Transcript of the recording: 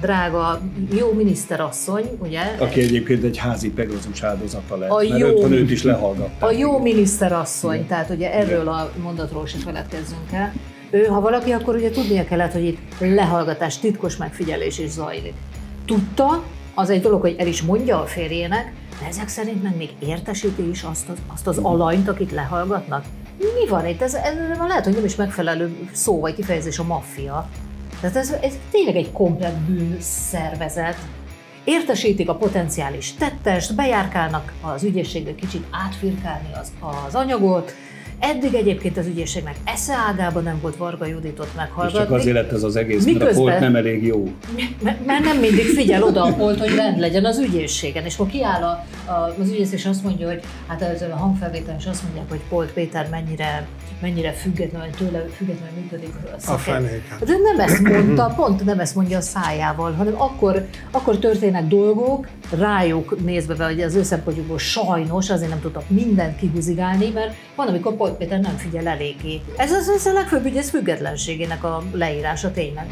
drága, jó miniszterasszony, ugye? Aki egyébként egy házi Pegazus áldozata lett, A mert jó- rögtön őt is lehallgatták. A jó miniszterasszony, tehát ugye erről a mondatról se feledkezzünk el. Ő, ha valaki, akkor ugye tudnia kellett, hogy itt lehallgatás, titkos megfigyelés is zajlik. Tudta, az egy dolog, hogy el is mondja a férjének, de ezek szerint meg még értesíti is azt az, azt az alanyt, akit lehallgatnak. Mi van itt? Ez, ez lehet, hogy nem is megfelelő szó vagy kifejezés a maffia. Tehát ez, ez tényleg egy komplet bűnszervezet. Értesítik a potenciális tettest, bejárkálnak az ügyészségbe kicsit átfirkálni az, az anyagot. Eddig egyébként az ügyészségnek esze ágában nem volt Varga Juditot És meghallgatni. csak azért lett ez az egész, mert a Miközben- port nem elég jó. Mert nem mindig figyel oda a holt, hogy rend legyen az ügyészségen. És akkor kiáll a, a, az ügyész, és azt mondja, hogy hát az a hangfelvételen is azt mondják, hogy Polt Péter mennyire, mennyire független, tőle függetlenül működik a szakért. fenéken. De nem ezt mondta, pont nem ezt mondja a szájával, hanem akkor, akkor történnek dolgok, rájuk nézve, vagy az ő szempontjukból sajnos azért nem tudtak mindent kihúzigálni, mert van, amikor Polt Péter nem figyel eléggé. Ez az, ez a legfőbb ügyész függetlenségének a leírása tényleg.